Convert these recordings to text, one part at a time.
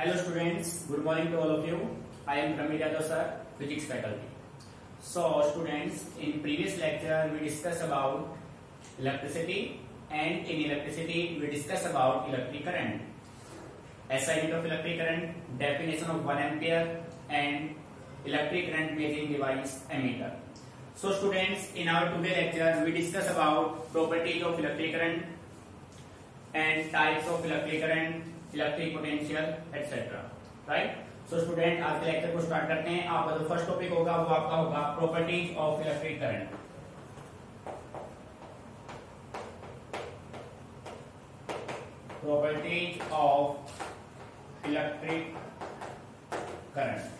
Hello students, good morning to all of you. I am Ramit Yadav sir, physics faculty. So students, in previous lecture we discussed about electricity and in electricity we discussed about electric current. SI unit of electric current, definition of 1 ampere and electric current measuring device ammeter. So students, in our today lecture we discuss about properties of electric current and types of electric current electric potential etcetera right so student आज के lecture को start करते हैं। आपका जो first topic होगा, वो आपका होगा properties of electric current properties of electric current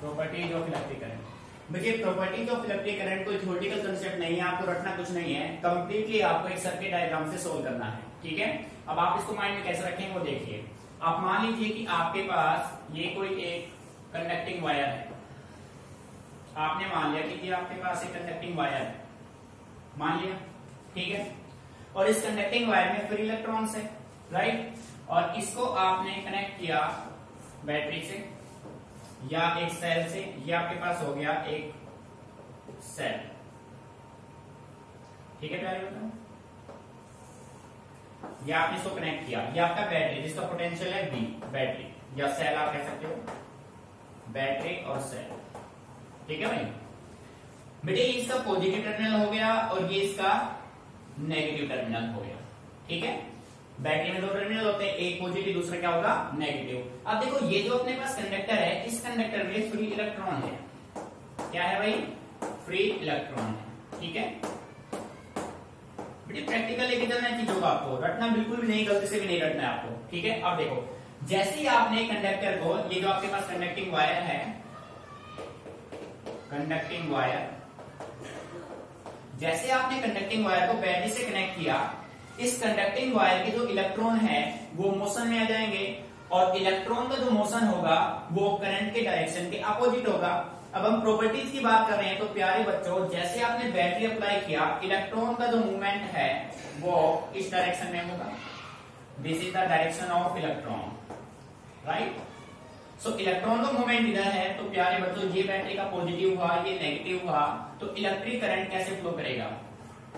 properties of electric current देखिए प्रॉपर्टीज़ ऑफ़ इलेक्ट्रिक करंट कोई थ्योरेटिकल कंसेप्ट नहीं है, आपको रटना कुछ नहीं है। कंप्लीटली आपको एक सर्किट डायग्राम से सोल्व करना है, ठीक है? अब आप इसको माइंड में कैसे रखेंगे वो देखिए। आप मान लीजिए कि आपके पास ये कोई एक कंडक्टिंग वायर है। आपने मान लिया कि आपके पास एक कंडक्टिंग वायर है। मान लिया, ठीक है? और इस कंडक्टिंग वायर में फ्री इलेक्ट्रॉन्स है राइट और इसको आपने कनेक्ट किया बैटरी से। या एक सेल से, ये आपके पास हो गया एक सेल ठीक है प्यारे बच्चों ये आपने इसको कनेक्ट किया, ये आपका बैटरी जिसका पोटेंशियल है बी बैटरी या सेल आप कह सकते हो। बैटरी और सेल ठीक है भाई? बेटे इसका पॉजिटिव टर्मिनल हो गया और ये इसका नेगेटिव टर्मिनल हो गया। ठीक है? बैटरी में दो टर्मिनल होते हैं, एक पॉजिटिव दूसरा क्या होगा? नेगेटिव अब देखो, ये जो अपने पास कंडक्टर है, इस कंडक्टर में फ्री इलेक्ट्रॉन है। क्या है भाई? फ्री इलेक्ट्रॉन है। ठीक है? बेटे प्रैक्टिकल लेके चलना है चीज़ों को आपको। रटना बिल्कुल भी नहीं, गलती से भी नहीं रटना है आपको। ठीक है? अब देखो, जैसे ही आपने कंडक्टर को, ये जो आपके पास कंडक्टिंग वायर है कंडक्टिंग वायर जैसे आपने कंडक्टिंग वायर को बैटरी से कनेक्ट किया इस कंडक्टिंग वायर के जो इलेक्ट्रॉन है, वो मोशन में आ जाएँगे। और इलेक्ट्रॉन का जो मोशन होगा, वो करंट के डायरेक्शन के अपोजिट होगा। अब हम प्रॉपर्टीज़ की बात कर रहे हैं तो प्यारे बच्चों, जैसे आपने बैटरी अप्लाई किया इलेक्ट्रॉन का जो मूवमेंट है, वो इस डायरेक्शन में होगा। This is the direction of electron right so electron का मूवमेंट इधर है तो प्यारे बच्चों, ये बैटरी का पॉजिटिव हुआ, ये नेगेटिव हुआ तो इलेक्ट्रिक करंट कैसे फ्लो करेगा?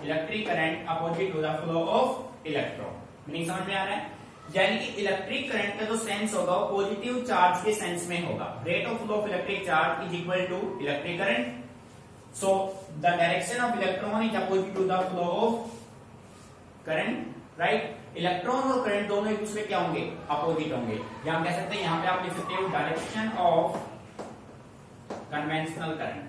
Electric current opposite to the flow of electron meaning समझ में आ रहा है? यानी कि इलेक्ट्रिक करंट का जो सेंस होगा, वो पॉजिटिव चार्ज के सेंस में होगा। Rate of flow of electric charge is equal to electric current so the direction of electron is opposite to the flow of current right electron और current दोनों एक दूसरे क्या होंगे? अपोजिट होंगे। या हम कह सकते हैं, यहाँ पे आप लिख सकते हो direction of conventional current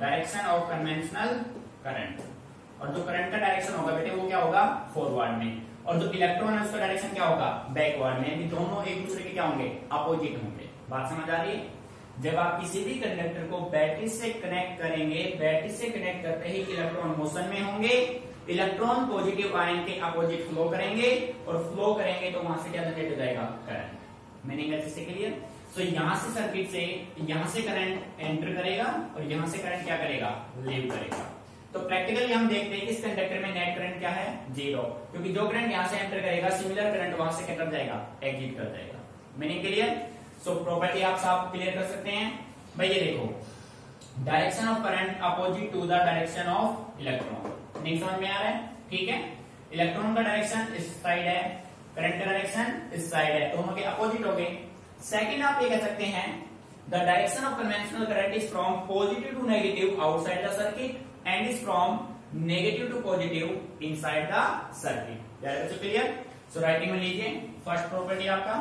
direction of conventional current और जो करंट का डायरेक्शन होगा बेटे, वो क्या होगा? फॉरवर्ड में। और जो इलेक्ट्रॉन है, उसका डायरेक्शन क्या होगा? बैकवर्ड में। यानी दोनों एक दूसरे के क्या होंगे? अपोजिट होंगे। बात समझ आ रही है? जब आप किसी भी कंडक्टर को बैटरी से कनेक्ट करेंगे बैटरी से कनेक्ट करते ही इलेक्ट्रॉन मोशन में होंगे। इलेक्ट्रॉन पॉजिटिव आयन के अपोजिट फ्लो करेंगे और फ्लो करेंगे तो वहाँ से क्या जनरेट हो जाएगा? करंट से क्लियर सो यहाँ से सर्किट से, यहाँ से करंट एंटर करेगा और यहाँ से करंट क्या करेगा? लीव करेगा। तो प्रैक्टिकली हम देखते हैं इस कंडक्टर में नेट करंट क्या है? ज़ीरो क्योंकि जो करंट यहाँ से एंटर करेगा सिमिलर करंट वहाँ से क्या कर जाएगा? एग्जिट कर जाएगा। मीनिंग क्लियर सो प्रॉपर्टी आप साफ़ क्लियर कर सकते हैं। भाई, ये देखो। Direction of current opposite to the direction of electron नहीं समझ में आ रहा है? ठीक है? इलेक्ट्रॉन का डायरेक्शन इस साइड है। करंट का डायरेक्शन इस साइड है। दोनों के अपोजिट हो गए। सेकेंड आप ये कह सकते हैं the direction of conventional current is from positive to negative outside the circuit and is from negative to positive inside the circuit clear so writing में लीजिए फ़र्स्ट प्रॉपर्टी आपका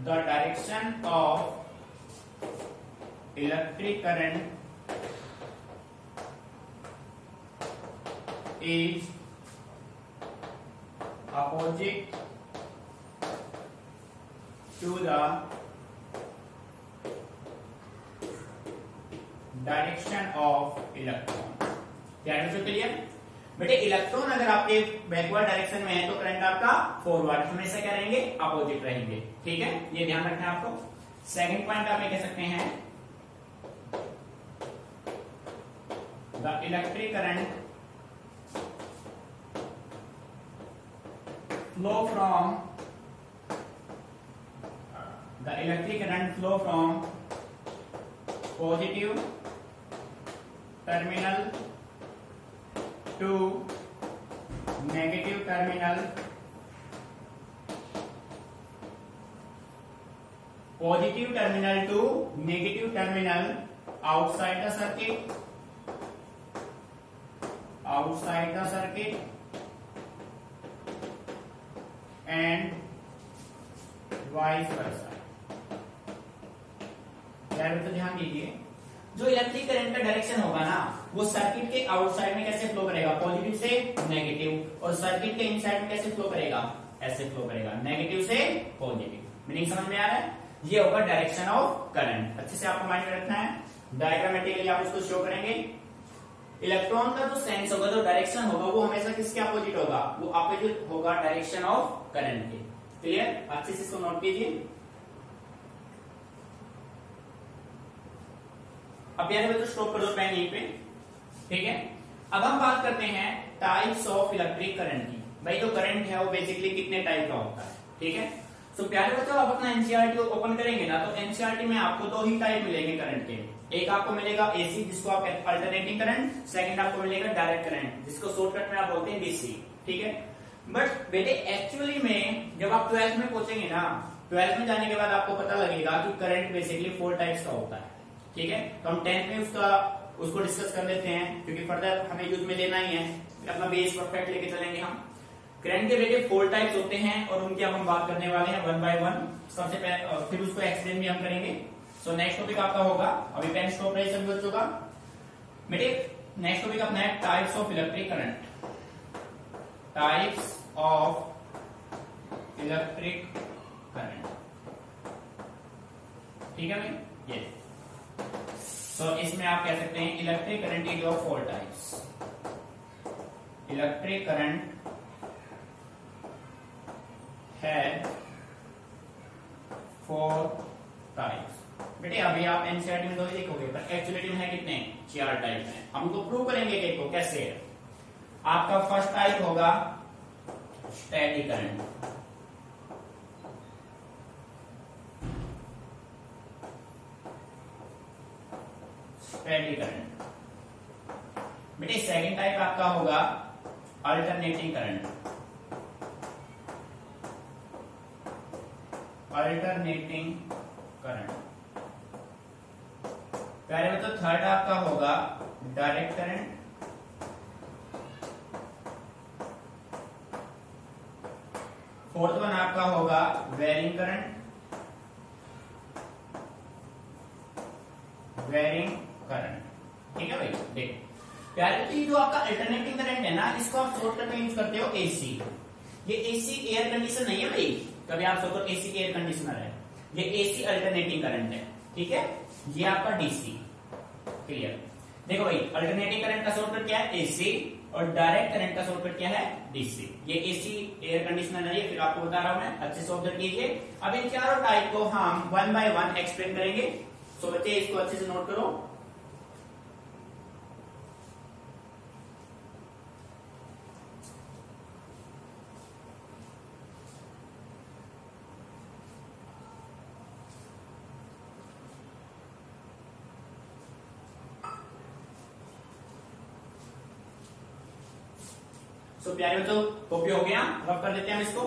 the direction of electric current is opposite to the direction of electron क्या है clear बेटे electron अगर आपके backward direction में है तो करंट आपका फॉरवर्ड हमेशा क्या रहेंगे अपोजिट रहेंगे। ठीक है? ये ध्यान रखना आपको। सेकंड पॉइंट आप ये कह सकते हैं। The electric current flow from the electric current flow from positive terminal to negative terminal positive terminal to negative terminal outside the circuit outside the circuit and vice versa यार तो ध्यान दीजिए। जो इलेक्ट्रिक करंट का direction होगा ना, वो circuit के आउटसाइड में कैसे फ्लो करेगा? पॉजिटिव से नेगेटिव और सर्किट के इनसाइड में कैसे फ्लो करेगा? ऐसे फ्लो करेगा। नेगेटिव से पॉजिटिव मीनिंग समझ में आ रहा है? ये होगा डायरेक्शन ऑफ़ करंट अच्छे से आपको माइंड में रखना है। डायग्रामेटिकली आप उसको शो करेंगे। इलेक्ट्रॉन का जो सेंस होगा, जो डायरेक्शन होगा, वो हमेशा किसके अपोजिट होगा? वो अपोजिट होगा डायरेक्शन ऑफ़ करंट के। क्लियर अच्छे से इसको नोट कीजिए। अब यार तो स्टॉप कर दो पेन यहीं पे। ठीक है? अब हम बात करते हैं टाइप्स ऑफ़ इलेक्ट्रिक करंट की। भाई, जो करंट है, वो बेसिकली कितने टाइप का होता है? ठीक है? सो प्यारे बच्चों, आप अपना एनसीआरटी ओपन करेंगे ना तो एनसीआरटी में आपको दो ही टाइप मिलेंगे करंट के। एक आपको मिलेगा एसी जिसको आप अल्टरनेटिंग करंट सेकंड आपको मिलेगा डायरेक्ट करंट जिसको शॉर्टकट में आप बोलते हैं डीसी ठीक है? बट बेटे एक्चुअली में, जब आप ट्वेल्थ में पहुँचेंगे ना ट्वेल्थ में जाने के बाद आपको पता लगेगा कि करंट बेसिकली फोर टाइप्स का होता है। ठीक है? तो हम टेंथ में उसका, उसको डिस्कस कर लेते हैं, क्योंकि फर्दर हमें यूज़ में लेना ही है। अपना बेस परफेक्ट लेके चलेंगे हम। करंट के बेटे फोर टाइप्स होते हैं, और उनकी अब हम बात करने वाले हैं वन बाय वन सबसे पहले फिर उसको एक्सप्लेन भी हम करेंगे। सो नेक्स्ट टॉपिक आपका होगा। अभी पेन स्टॉप रहे सभी बच्चों का बेटे नेक्स्ट टॉपिक अपना है types of electric current types of electric current ठीक है भाई? ये तो इसमें आप कह सकते हैं electric current is of four types electric current है फोर टाइप्स बेटे, अभी आप एनसीआरटी में तो देखोगे, पर एक्चुअली में है कितने? चार टाइप है हम तो प्रूव करेंगे कि को, कैसे है? आपका फ़र्स्ट टाइप होगा स्टैटिक करंट स्टैटिक करंट बेटे सेकंड टाइप आपका होगा अल्टरनेटिंग करंट अल्टरनेटिंग करंट प्यारे बच्चों थर्ड आपका होगा डायरेक्ट करंट फोर्थ वन आपका होगा वेरिंग करंट वेरिंग है भाई? देखो तो ये जो आपका अल्टरनेटिंग करंट है ना, इसको आप शॉर्टकट में यूज़ करते हो एसी ये एसी एयर कंडीशन नहीं है भाई? कभी आप सोचो एसी एयर कंडीशनर है। ये एसी अल्टरनेटिंग करंट है, ठीक है? ये आपका डीसी क्लियर देखो भाई अल्टरनेटिंग करंट का शॉर्टकट क्या है? एसी और डायरेक्ट करंट का शॉर्टकट क्या है? डीसी ये एसी एयर कंडीशनर है फिर आपको बता रहा हूँ मैं, अच्छे से ऑब्ज़र्व कीजिए। अब इन चारों टाइप को हम वन बाय वन एक्सप्लेन करेंगे। सो बच्चे, इसको अच्छे से नोट करो। सो प्यारे बच्चों कॉपी हो गया। रब कर देते हैं हम इसको।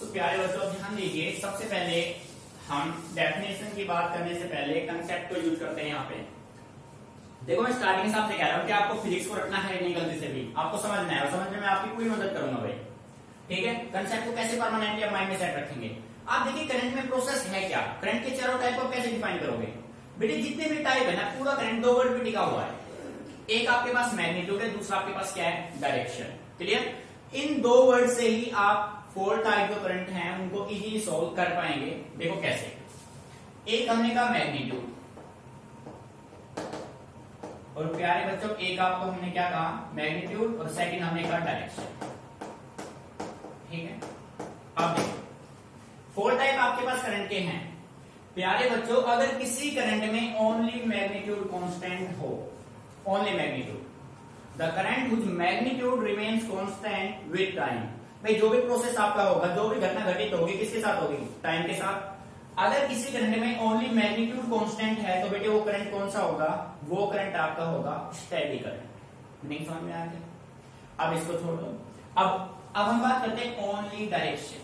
तो प्यारे बच्चों ध्यान दीजिए, सबसे पहले हम डेफिनेशन की बात करने से पहले कंसेप्ट को यूज़ करते हैं यहाँ पे। देखो, मैं स्टार्टिंग से आपसे कह रहा हूँ कि आपको फिजिक्स को रखना है नहीं गलती से भी। आपको समझना है, और समझने में आपकी पूरी मदद करूँगा भाई। ठीक है? कंसेप्ट को कैसे परमानेंटली माइंड में सेट रखेंगे? आप देखिए करंट में प्रोसेस है क्या? करंट के चारों टाइप को कैसे डिफाइन करोगे? बेटे, जितने भी टाइप है ना, पूरा करंट दो वर्ड में टिका हुआ है। एक आपके पास मैग्नीट्यूड है, दूसरा आपके पास क्या है? डायरेक्शन क्लियर इन दो वर्ड से ही आप फोर टाइप जो करंट हैं, उनको इजीली सॉल्व कर पाएँगे। देखो कैसे। एक हमने कहा मैग्नीट्यूड और प्यारे बच्चों, एक आपको हमने क्या कहा? मैग्नीट्यूड और सेकंड हमने कहा डायरेक्शन ठीक है? अब फोर टाइप आपके पास करंट के हैं। प्यारे बच्चों, अगर किसी करंट में ओनली मैग्नीट्यूड कांस्टेंट हो only magnitude the current whose magnitude remains constant with time भाई, जो भी प्रोसेस आपका होगा, जो भी घटना घटित होगी, किसके साथ होगी? टाइम के साथ। अगर किसी करंट में ओनली मैग्नीट्यूड कांस्टेंट है तो बेटे वो करंट कौन सा होगा? वो करंट आपका होगा स्टेडी करंट नहीं समझ में आ गया? अब इसको छोड़ दो। अब अब हम बात करते हैं ओनली डायरेक्शन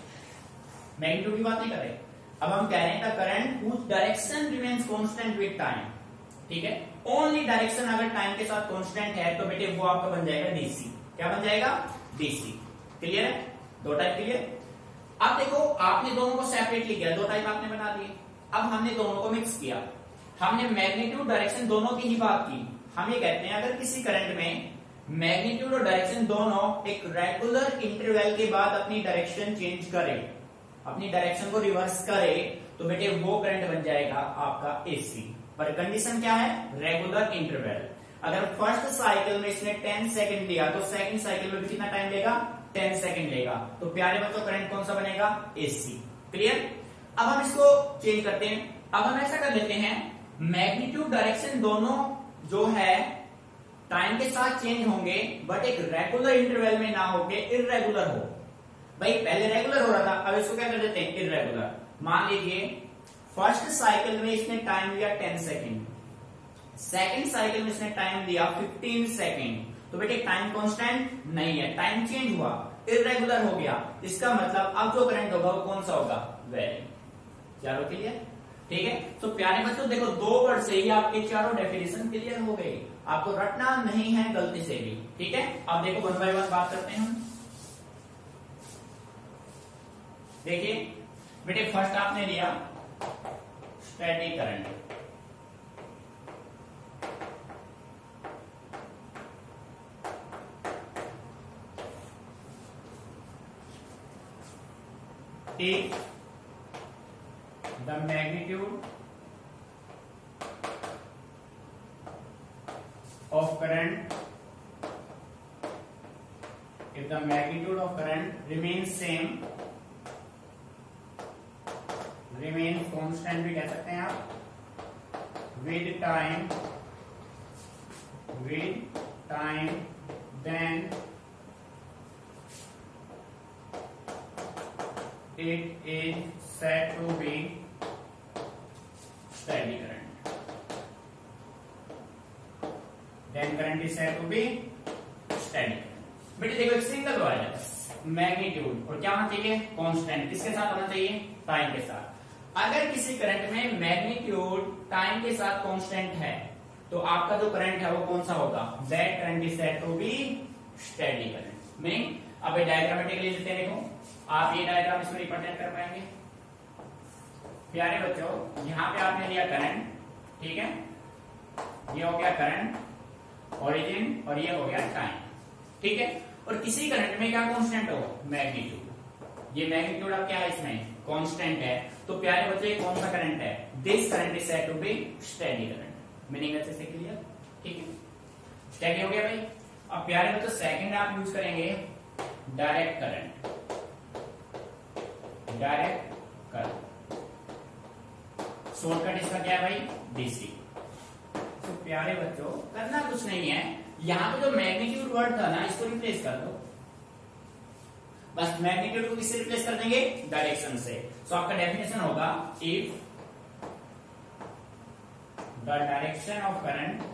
मैग्नीट्यूड की बात नहीं कर रहे. अब हम कह रहे हैं the current whose direction remains constant with time ठीक है? ओनली डायरेक्शन अगर टाइम के साथ कांस्टेंट है तो बेटे वो आपका बन जाएगा डीसी क्या बन जाएगा? डीसी क्लियर है? दो टाइप क्लियर अब देखो, आपने दोनों को सेपरेटली किया दो टाइप आपने बना दिए. अब हमने दोनों को मिक्स किया. हमने मैग्नीट्यूड डायरेक्शन दोनों की ही बात की. हम ये कहते हैं, अगर किसी करंट में मैग्नीट्यूड और डायरेक्शन दोनों एक रेगुलर इंटरवल के बाद अपनी डायरेक्शन चेंज करे। अपनी डायरेक्शन को रिवर्स करे तो बेटे वो करंट बन जाएगा आपका एसी पर कंडीशन क्या है? रेगुलर इंटरवल अगर फ़र्स्ट साइकिल में इसने 10 सेकंड दिया तो सेकंड साइकिल में भी कितना टाइम लेगा? टेन सेकेंड लेगा। तो प्यारे बच्चों करंट कौन सा बनेगा? एसी क्लियर अब हम इसको चेंज करते हैं। अब हम ऐसा कर लेते हैं। मैग्नीट्यूड डायरेक्शन दोनों जो है टाइम के साथ चेंज होंगे बट एक रेगुलर इंटरवल में ना होके इरेगुलर हो। भाई, पहले रेगुलर हो रहा था, अब इसको क्या कर देते हैं? इरेगुलर मान लीजिए फ़र्स्ट साइकिल में इसने टाइम दिया टेन सेकेंड सेकेंड साइकिल में इसने टाइम दिया फिफ्टीन सेकेंड तो बेटे टाइम कांस्टेंट नहीं है टाइम चेंज हुआ इरेगुलर हो गया। इसका मतलब अब जो करंट होगा वो कौन सा होगा? वेरी चारों क्लियर ठीक है? तो प्यारे बच्चों, देखो, दो वर्ड से ही आपके चारों डेफिनेशन क्लियर हो गई आपको रटना नहीं है गलती से भी, ठीक है? अब देखो, वन बाय वन बात करते हैं देखिए, बेटे फ़र्स्ट आपने लिया static current take the magnitude of current if the magnitude of current remain same remain constant भी कह सकते हैं आप with time with time then it is said to be steady Then current is said to be steady. बेटे देखो, एक single wire magnitude और क्या होना चाहिए? कांस्टेंट किसके साथ होना चाहिए? टाइम के साथ। अगर किसी करंट में मैग्नीट्यूड टाइम के साथ कांस्टेंट है तो आपका जो करंट है, वो कौन सा होगा? That current is said to be steady current meaning अब ये डायग्रामेटिकली लेते हैं, देखो। आप ये डायग्राम इसमें रिप्रेजेंट कर पाएँगे। प्यारे बच्चों, यहाँ पे आपने लिया करंट ठीक है? ये हो गया करंट ओरिजिन और ये हो गया टाइम ठीक है? और किसी करंट में क्या कांस्टेंट होगा? मैग्नीट्यूड ये मैग्नीट्यूड अब क्या है इसमें? कांस्टेंट है. तो प्यारे बच्चों, कौन सा करंट है? This current is said to be steady current meaning अच्छे से क्लियर ठीक है? स्टेडी हो गया भाई. अब प्यारे बच्चों सेकंड आप यूज़ करेंगे डायरेक्ट करंट डायरेक्ट कर शॉर्टकट इसका क्या है भाई? डीसी तो प्यारे बच्चों, करना कुछ नहीं है। यहाँ पे जो मैग्नीट्यूड वर्ड था ना, इसको रिप्लेस कर दो। बस मैग्नीट्यूड को किससे रिप्लेस कर देंगे? डायरेक्शन से। तो आपका डेफिनेशन होगा if the direction of current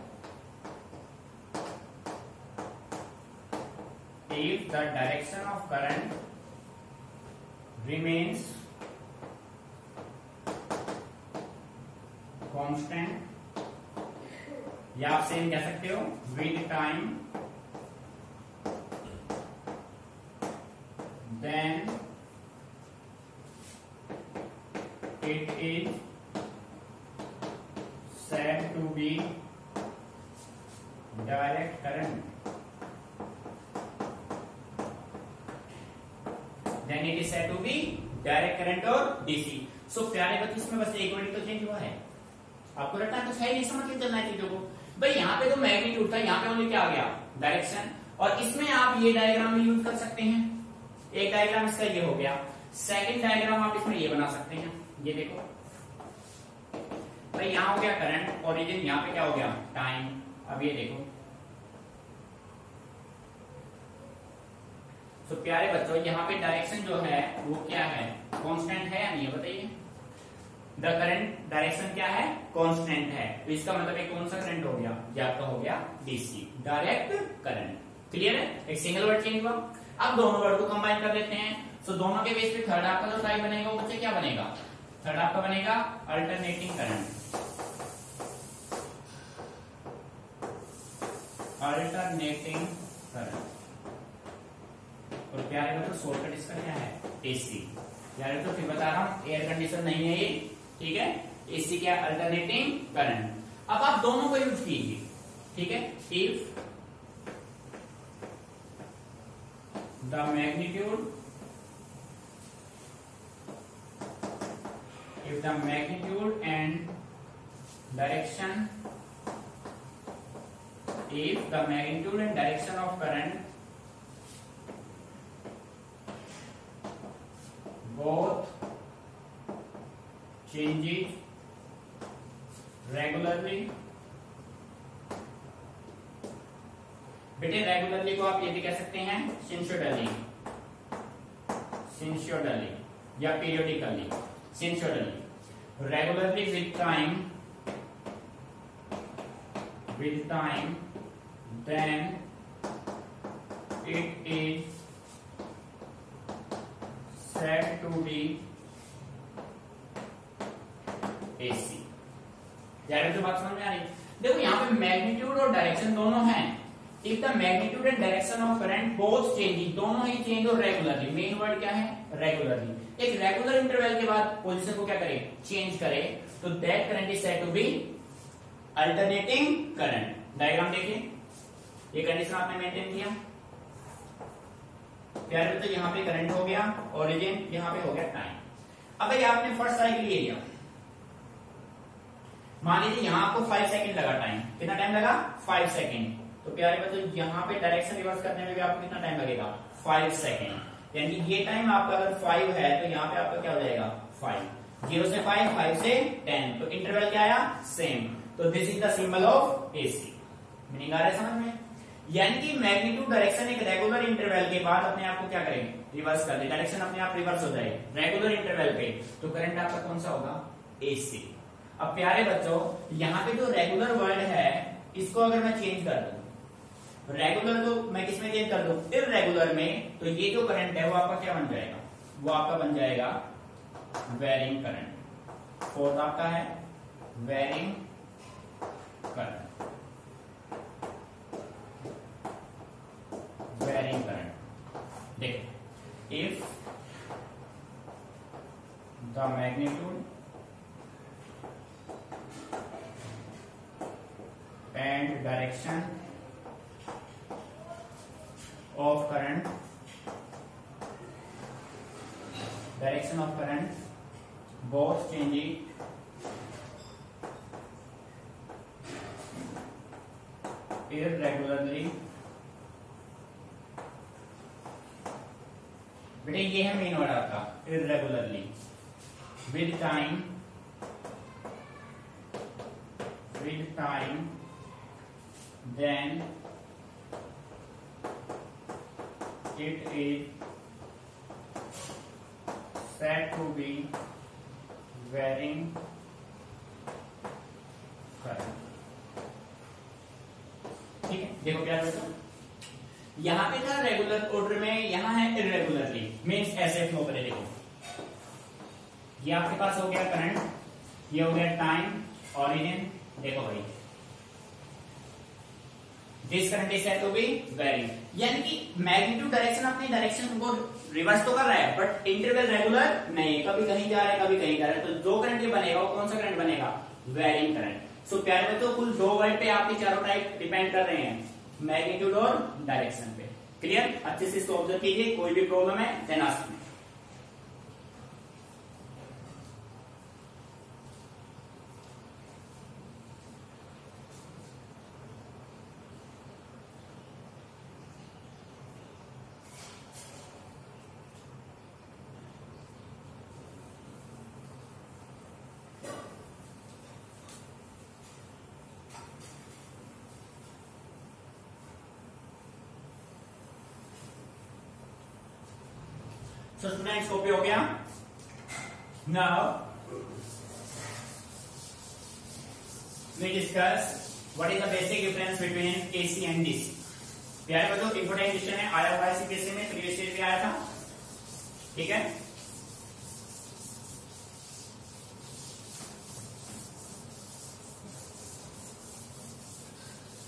if the direction of current remains constant या आप सेम कह सकते हो with time then it is said to be direct current. Then it is said to be direct current और DC so प्यारे बच्चे, इसमें बस एक वर्ड तो चेंज हुआ है। आपको रटना कुछ है नहीं, समझ के चलना है चीज़ों को। भाई, यहाँ पे तो मैग्नीट्यूड था यहाँ पे ओनली क्या आ गया? डायरेक्शन और इसमें आप ये डायग्राम भी यूज़ कर सकते हैं। एक डायग्राम इसका ये हो गया। सेकंड डायग्राम आप इसमें ये बना सकते हैं। ये देखो। भाई, यहाँ हो गया करंट ओरिजिन यहाँ पे क्या हो गया? टाइम अब ये देखो। तो प्यारे बच्चों, यहाँ पे डायरेक्शन जो है, वो क्या है? कांस्टेंट है या नहीं बताइए। द करंट डायरेक्शन क्या है? कांस्टेंट है। तो इसका मतलब एक कौन सा करंट हो गया? ये आपका हो गया डीसी डायरेक्ट करंट क्लियर है? एक सिंगल वर्ड चेंज हुआ। अब दोनों वर्ड को कंबाइन कर लेते हैं। सो so, दोनों के बेस पे थर्ड आपका जो टाइप बनेगा वो क्या बनेगा? थर्ड आपका बनेगा अल्टरनेटिंग करंट अल्टरनेटिंग करंट और प्यारे बच्चों शॉर्टकट इसका क्या है? एसी यार तो फिर बता रहा हूँ एयर कंडीशन नहीं है ये। ठीक है? एसी क्या अल्टरनेटिंग करंट अब आप दोनों को यूज़ कीजिए। ठीक है? If the magnitude if the magnitude and direction if the magnitude and direction of current both changes regularly. बेटे रेगुलरली को आप ये भी कह सकते हैं सिंशोडली सिंशोडली या periodically sinusoidally regularly with time with time, then it is said to be AC यार जो बात समझ में आ रही। देखो, यहाँ पे मैग्नीट्यूड और डायरेक्शन दोनों हैं। If the magnitude and direction of current both changing दोनों ही चेंज हो रेगुलरली मेन वर्ड क्या है? रेगुलरली एक रेगुलर इंटरवल के बाद पोजीशन को क्या करे? चेंज करे। तो that current is said to be alternating current diagram देखिए ये कंडीशन आपने मेंटेन किया। प्यारे तो यहाँ पे करंट हो गया। ओरिजिन यहाँ पे हो गया टाइम अब ये आपने फ़र्स्ट साइकिल ले लिया। मान लीजिए यहाँ आपको फाइव सेकंड लगा टाइम कितना टाइम लगा? फाइव सेकंड तो प्यारे बच्चों, यहाँ पे डायरेक्शन रिवर्स करने में भी आपको कितना टाइम लगेगा? फाइव सेकेंड यानी ये टाइम आपका अगर फाइव है तो यहाँ पे आपका क्या हो जाएगा? फाइव ज़ीरो से फाइव फाइव से टेन तो इंटरवल क्या आया? सेम तो this is the symbol of AC meaning आ रहा है समझ में? यानी कि मैग्नीट्यूड डायरेक्शन एक रेगुलर इंटरवल के बाद अपने आप को क्या करेंगे? रिवर्स कर दे। डायरेक्शन अपने आप रिवर्स हो जाए रेगुलर इंटरवल पे। तो करंट आपका कौन सा होगा? एसी अब प्यारे बच्चों, यहाँ पे जो रेगुलर वर्ड है, इसको अगर मैं चेंज कर दू रेगुलर को मैं किसमें चेंज कर दू? इरेगुलर में तो ये जो करंट है, वो आपका क्या बन जाएगा? वो आपका बन जाएगा वेरिंग करंट फोर्थ आपका है वेरिंग करंट वेरिंग करंट देखो if the magnitude and direction of current direction of current both changing इर regularly बेटा, ये है मेन वर्ड आपका irregularly with time with time then it is said to be varying current ठीक है? देखो क्या बच्चों यहाँ पे था रेगुलर ऑर्डर में यहाँ है इरेगुलरली मीन्स ऐसे फ्लो करे देखो ये आपके पास हो गया करंट ये हो गया टाइम ऑरिजिन देखो भाई। This current is said to be very यानी कि मैग्नीट्यूड डायरेक्शन अपनी डायरेक्शन को रिवर्स तो कर रहा है बट इंटरवल रेगुलर नहीं कभी कहीं जा रहा है, कभी कहीं जा रहा है। तो जो करंट ये बनेगा, वो कौन सा करंट बनेगा? वेरिंग करंट सो प्यारे तो कुल दो वर्ड पे आपके चारों टाइप डिपेंड कर रहे हैं। मैग्नीट्यूड और डायरेक्शन पे। क्लियर अच्छे से इसको ऑब्ज़र्व कीजिए, कोई भी प्रॉब्लम है then ask so students copy हो गया now we discuss what is the basic difference between AC and DC. प्यारे बच्चों इंपोर्टेंट क्वेश्चन है, आया हुआ है सीपीएससी में प्रीवियस ईयर भी आया था। ठीक है?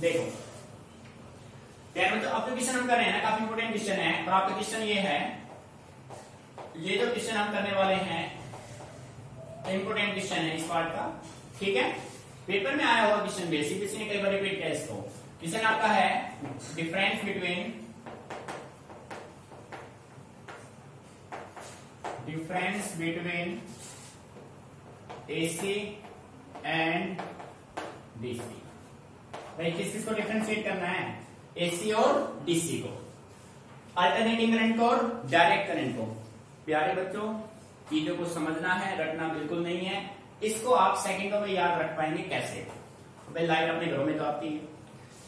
देखो। प्यारे बच्चों अब जो क्वेश्चन हम कर रहे हैं ना, काफ़ी इंपोर्टेंट क्वेश्चन है, और आपका क्वेश्चन ये है ये जो क्वेश्चन हम करने वाले हैं इंपोर्टेंट क्वेश्चन है इस पार्ट का, ठीक है? पेपर में आया हुआ क्वेश्चन बेसिक किसी ने कई बार रिपीट किया इसको। क्वेश्चन आपका है difference between difference between AC and DC भाई, किस किस को डिफ्रेंशिएट करना है? एसी और डीसी को। अल्टरनेटिंग करंट को और डायरेक्ट करंट को। प्यारे बच्चों चीज़ों को समझना है रटना बिल्कुल नहीं है। इसको आप सेकंडों में याद रख पाएँगे कैसे? भाई लाइट अपने घरों में तो आती है।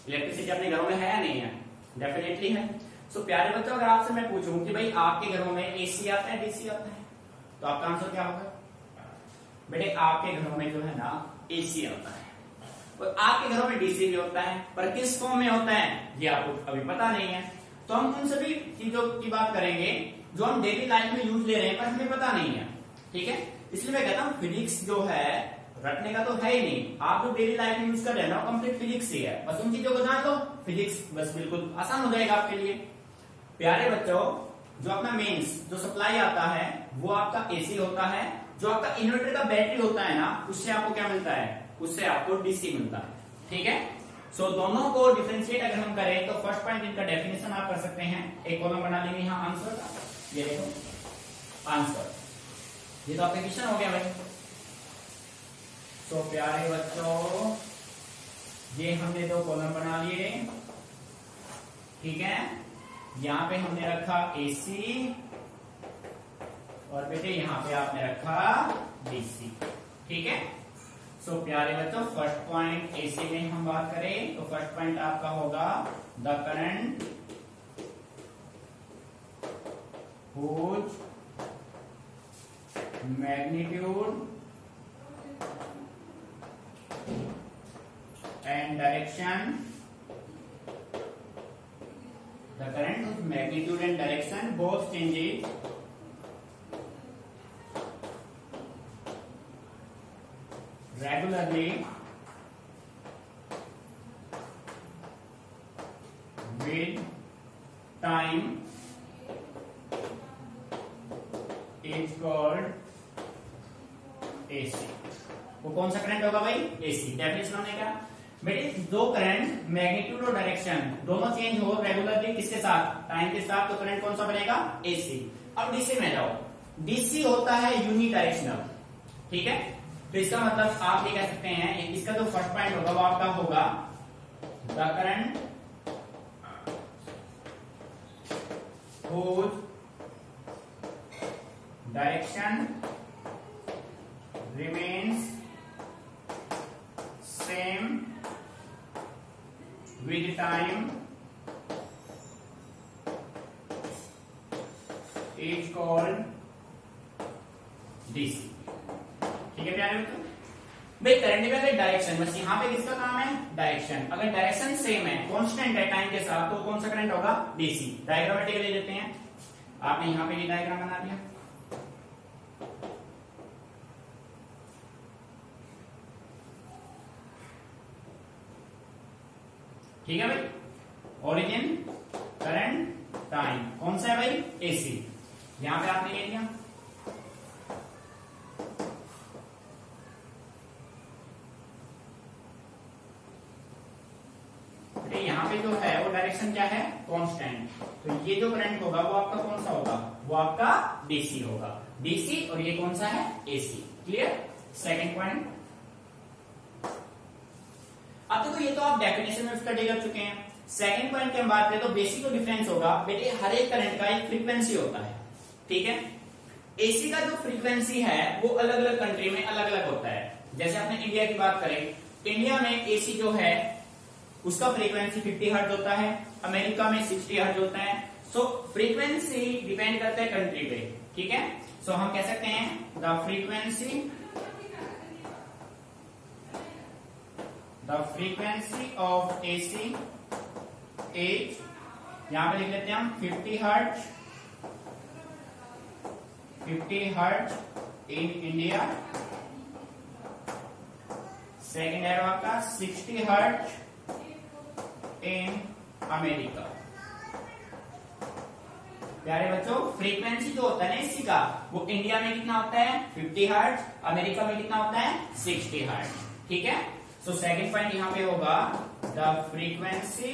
इलेक्ट्रिसिटी अपने घरों में है या नहीं है? डेफिनेटली है। सो so, प्यारे बच्चों अगर आपसे मैं पूछूँ कि भाई आपके घरों में एसी आता है डीसी आता है तो आपका आंसर क्या होगा? बेटे आपके घरों में जो है ना एसी आता है। और आपके घरों में डीसी भी होता है पर किस फॉर्म में होता है ये आपको अभी पता नहीं है। तो हम उन सभी चीज़ों की बात करेंगे जो हम डेली लाइफ में यूज़ ले रहे हैं पर हमें पता नहीं है। ठीक है? इसलिए मैं कहता हूँ फिजिक्स जो है रटने का तो है ही नहीं। आप जो डेली लाइफ में यूज़ कर रहे हैं ना कंप्लीट फिजिक्स ही है। बस उन चीज़ों को जान लो फिजिक्स बस बिल्कुल आसान हो जाएगा आपके लिए। प्यारे बच्चों जो अपना मेन्स जो सप्लाई आता है वो आपका एसी होता है। जो आपका इन्वर्टर का बैटरी होता है ना उससे आपको क्या मिलता है? उससे आपको डीसी मिलता है। ठीक है? सो so, दोनों को डिफ्रेंशिएट अगर हम करें तो फ़र्स्ट पॉइंट इनका डेफिनेशन आप कर सकते हैं। एक कॉलम बना लेंगे यहाँ आंसर का। ये देखो आंसर ये तो आपका क्वेश्चन हो गया भाई. तो प्यारे बच्चों ये हमने दो कॉलम बना लिए. ठीक है? यहाँ पे हमने रखा एसी और बेटे यहाँ पे आपने रखा डीसी ठीक है? सो so, प्यारे बच्चों फ़र्स्ट पॉइंट एसी में हम बात करें तो फ़र्स्ट पॉइंट आपका होगा the current whose magnitude and direction the current of magnitude and direction बहुत चेंजेस रेगुलरली करंट होगा भाई? एसी डेफिनेशन होने का। बेटे, दो करंट मैग्नीट्यूड और डायरेक्शन दोनों चेंज हो रेगुलरली किसके साथ? टाइम के साथ तो करंट कौन सा बनेगा? एसी अब डीसी में जाओ। डीसी होता है यूनि डायरेक्शनल ठीक है? तो इसका मतलब आप ये कह सकते हैं इसका जो फ़र्स्ट पॉइंट होगा, वो आपका होगा the current whose direction remains same with time is called DC ठीक है प्यारे बच्चों भाई, करंट में अगर डायरेक्शन बस यहाँ पे किसका काम है? डायरेक्शन अगर डायरेक्शन सेम है कांस्टेंट है टाइम के साथ तो कौन सा करंट होगा? डीसी डायग्रामेटिक ले लेते हैं। आपने यहाँ पे ये डायग्राम बना दिया। ठीक है भाई? ओरिजिन करंट टाइम कौन सा है भाई? एसी यहाँ पे आपने ये लिया यहाँ पे जो है, वो डायरेक्शन क्या है? कांस्टेंट तो ये जो करंट होगा, वो आपका कौन सा होगा? वो आपका डीसी होगा. डीसी और ये कौन सा है? एसी क्लियर सेकंड पॉइंट अब देखो ये तो आप डेफिनेशन में स्टडी कर चुके हैं। सेकंड पॉइंट की हम बात करें तो बेसिक डिफरेंस होगा बेटे हर एक करंट का एक फ्रीक्वेंसी होता है। ठीक है? एसी का जो फ्रीक्वेंसी है वो अलग अलग कंट्री में अलग अलग होता है। जैसे अपने इंडिया की बात करें इंडिया में एसी जो है उसका फ्रीक्वेंसी 50 हर्ट होता है। अमेरिका में 60 हर्ट होता है। सो फ्रीक्वेंसी डिपेंड करता है कंट्री पे। ठीक है? सो so, हम कह सकते हैं the frequency the frequency of AC as यहाँ पे लिख लेते हैं हम 50 hertz 50 hertz in India second है आपका 60 हर्ट इन अमेरिका प्यारे बच्चों फ्रीक्वेंसी जो होता है ना इसी का, वो इंडिया में कितना होता है? 50 हर्ट अमेरिका में कितना होता है? 60 हर्ट ठीक है? सो सेकंड पॉइंट यहाँ पे होगा the frequency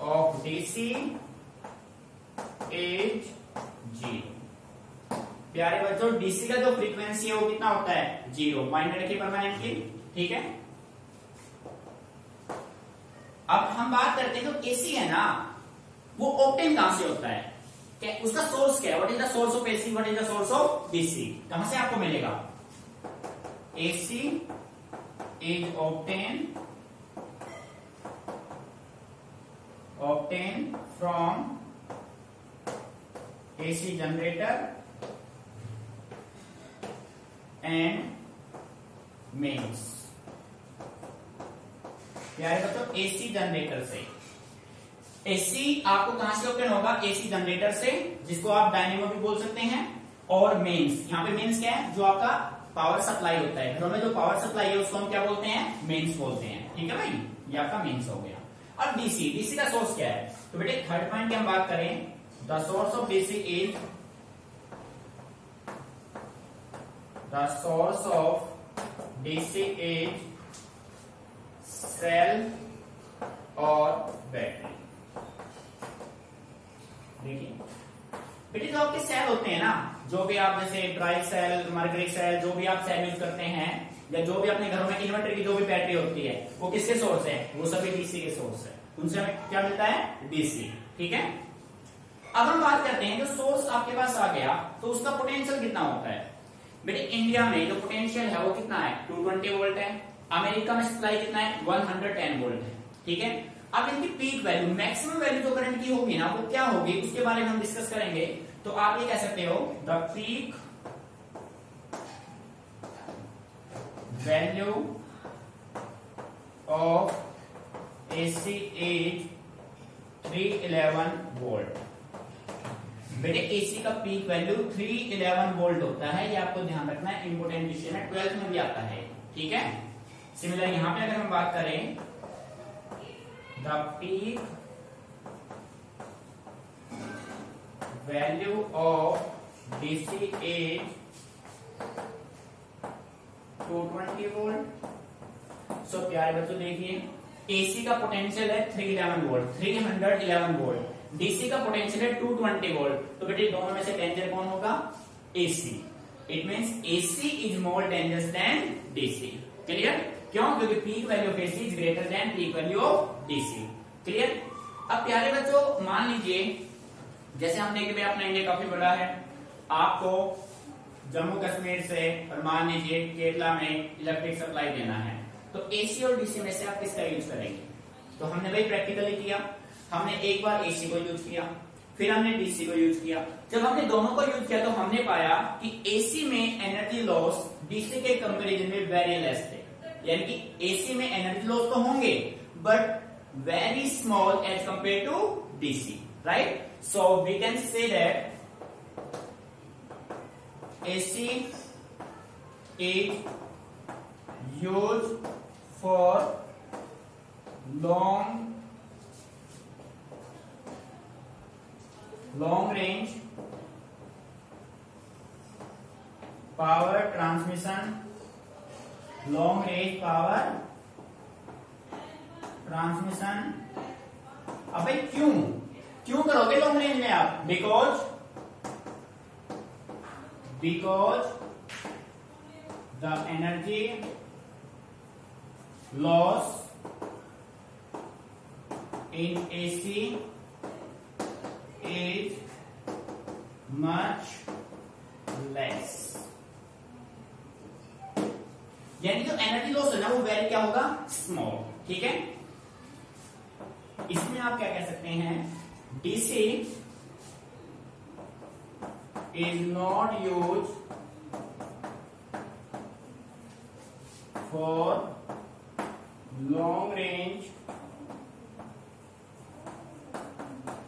of DC as zero प्यारे बच्चों डीसी का जो फ्रीक्वेंसी है वो कितना होता है? ज़ीरो माइंड रखिए परमानेंटली ठीक है? अब हम बात करते हैं, जो एसी है ना, वो ओपन कहाँ से होता है? क्या उसका सोर्स क्या है? What is the source of AC what is the source of DC कहाँ से आपको मिलेगा? AC is obtained obtained from AC generator and mains है बच्चों एसी जनरेटर से। एसी आपको कहाँ से ओपन होगा? एसी जनरेटर से, जिसको आप डायनेमो भी बोल सकते हैं, और मेन्स यहाँ पे मेन्स क्या है? जो आपका पावर सप्लाई होता है। घरों में जो पावर सप्लाई है, उसको हम क्या बोलते हैं? मेन्स बोलते हैं। ठीक है भाई? ये आपका मेन्स हो गया। और डीसी डीसी का सोर्स क्या है? तो बेटे थर्ड पॉइंट की हम बात करें the source of DC is the source of DC is cell और बैटरी देखिए। बेटे, जो आपके सेल होते हैं ना जो भी आप जैसे ड्राई सेल मर्करी सेल, जो भी आप सेल यूज़ करते हैं, या जो भी अपने घरों में इन्वर्टर की जो भी बैटरी होती है, वो किसके सोर्स है? वो सभी डीसी के सोर्स है। उनसे हमें क्या मिलता है? डीसी ठीक है? अब हम बात करते हैं, जो सोर्स आपके पास आ गया तो उसका पोटेंशियल कितना होता है? बेटे इंडिया में जो पोटेंशियल है, वो कितना है? 220 वोल्ट है। अमेरिका में सप्लाई कितना है? 110 वोल्ट है। ठीक है? अब इनकी पीक वैल्यू मैक्सिमम वैल्यू जो करंट की होगी ना, वो क्या होगी? उसके बारे में हम डिस्कस करेंगे। तो आप ये कह सकते हो the peak value of AC as 311 volt बेटे एसी का पीक वैल्यू 311 वोल्ट होता है, ये आपको ध्यान रखना है इंपोर्टेंट विषय है ट्वेल्थ में भी आता है, ठीक है? सिमिलर यहाँ पे अगर हम बात करें the peak value of DC as 220 volt so प्यारे बच्चों, देखिए एसी का पोटेंशियल है 311 वोल्ट 311 वोल्ट डीसी का पोटेंशियल है 220 वोल्ट तो बेटे दोनों में से डेंजर कौन होगा? AC it means AC is more dangerous than DC clear क्यों? क्योंकि peak value of AC is greater than peak value of DC clear अब प्यारे बच्चों, मान लीजिए जैसे हम देख अपना इंडिया काफ़ी बड़ा है, आपको जम्मू कश्मीर से और मान लीजिए, केरला में इलेक्ट्रिक सप्लाई देना है। तो एसी और डीसी में से आप किसका यूज़ करेंगे? तो हमने वही प्रैक्टिकली किया। हमने एक बार एसी को यूज़ किया, फिर हमने डीसी को यूज़ किया। जब हमने दोनों को यूज़ किया तो हमने पाया कि एसी में एनर्जी लॉस डीसी के कंपेरिजन में वेरी लेस थे। यानी कि एसी में एनर्जी लॉस तो होंगे but very small as compare to DC right so we can say that AC is use for long long range power transmission long range power transmission अब भाई क्यों क्यों करोगे लॉन्ग रेंज में आप because because the energy loss in AC is much less यानी जो energy loss है ना, वो वेरी क्या होगा? स्मॉल ठीक है? इसमें आप क्या कह सकते हैं? DC is not use for long range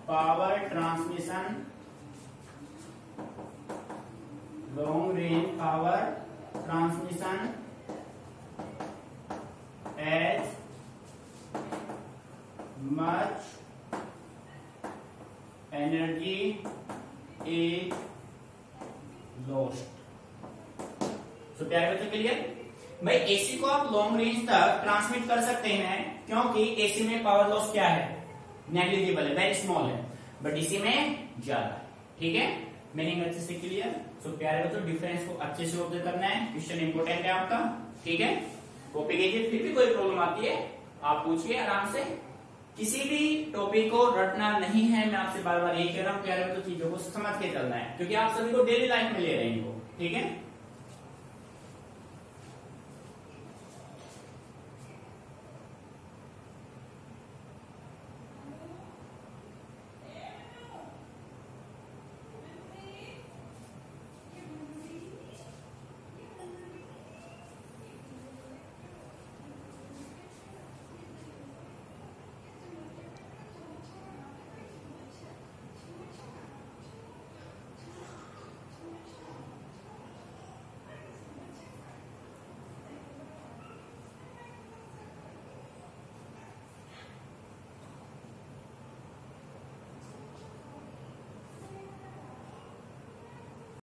power transmission long range power transmission as much energy is lost so प्यारे बच्चों क्लियर भाई एसी को आप लॉन्ग रेंज तक ट्रांसमिट कर सकते हैं, क्योंकि एसी में पावर लॉस क्या है? नेग्लिजिबल है वेरी स्मॉल है बट इसी में ज़्यादा ठीक है? मीनिंग अच्छे से क्लियर सो प्यारे बच्चों डिफरेंस को अच्छे से ऑब्ज़र्व करना है क्वेश्चन इंपोर्टेंट है आपका, ठीक है? कॉपी कीजिए, फिर भी कोई प्रॉब्लम आती है, आप पूछिए आराम से। किसी भी टॉपिक को रटना नहीं है, मैं आपसे बार बार यही कह रहा हूँ हो तो चीज़ों को समझ के चलना है, क्योंकि आप सभी को डेली लाइफ में ले रहे हैं इनको ठीक है?